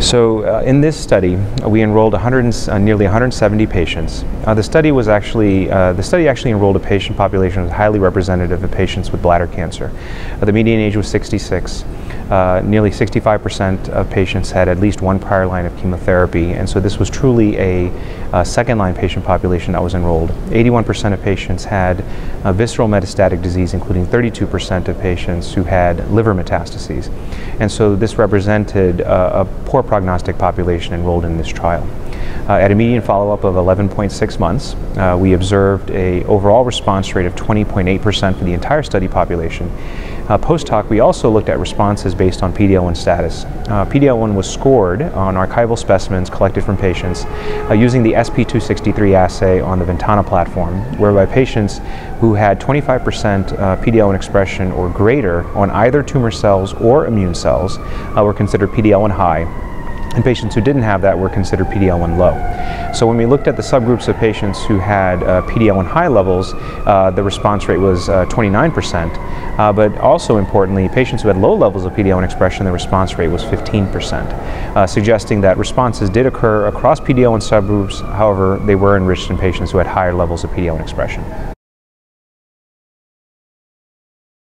So uh, in this study, uh, we enrolled 100, uh, nearly 170 patients. Uh, the study was actually uh, the study actually enrolled a patient population that was highly representative of patients with bladder cancer. Uh, the median age was 66. nearly 65% of patients had at least one prior line of chemotherapy, and so this was truly a, a second-line patient population that was enrolled. 81% of patients had visceral metastatic disease, including 32% of patients who had liver metastases, and so this represented a poor prognostic population enrolled in this trial. Uh, at a median follow-up of 11.6 months, uh, we observed a overall response rate of 20.8% for the entire study population. Uh, Post hoc, we also looked at responses based on PD-L1 status. Uh, PD-L1 was scored on archival specimens collected from patients uh, using the SP263 assay on the Ventana platform, whereby patients who had 25% uh, PD-L1 expression or greater on either tumor cells or immune cells were considered PD-L1 high and patients who didn't have that were considered PD-L1 low. So when we looked at the subgroups of patients who had uh, PD-L1 high levels, uh, the response rate was 29%, uh, uh, but also importantly, patients who had low levels of PD-L1 expression, the response rate was 15%, uh, suggesting that responses did occur across PD-L1 subgroups, however, they were enriched in patients who had higher levels of PD-L1 expression.